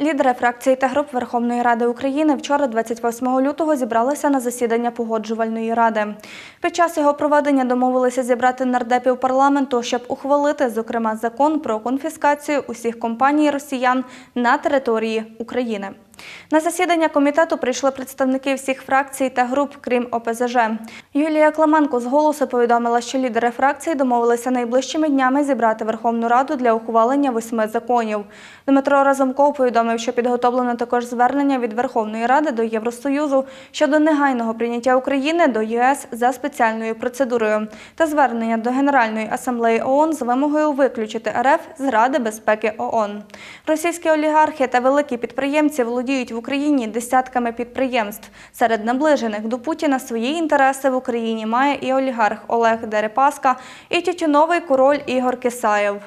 Лідери фракцій та груп Верховної Ради України вчора, 28 лютого, зібралися на засідання погоджувальної ради. Під час його проведення домовилися зібрати нардепів парламенту, щоб ухвалити, зокрема, закон про конфіскацію усіх компаній росіян на території України. На засідання комітету прийшли представники всіх фракцій та груп, крім ОПЗЖ. Юлія Клименко з голосу повідомила, що лідери фракцій домовилися найближчими днями зібрати Верховну Раду для ухвалення восьми законів. Дмитро Разумков повідомив, що підготовлено також звернення від Верховної Ради до Євросоюзу щодо негайного прийняття України до ЄС за спеціальною процедурою та звернення до Генеральної асамблеї ООН з вимогою виключити РФ з Ради безпеки ООН. Російські олігархи та великі підприємці володіють в Україні десятками підприємств. Серед наближених до Путіна свої інтереси в Україні має і олігарх Олег Дерипаска, і тютюновий король Ігор Кисаєв.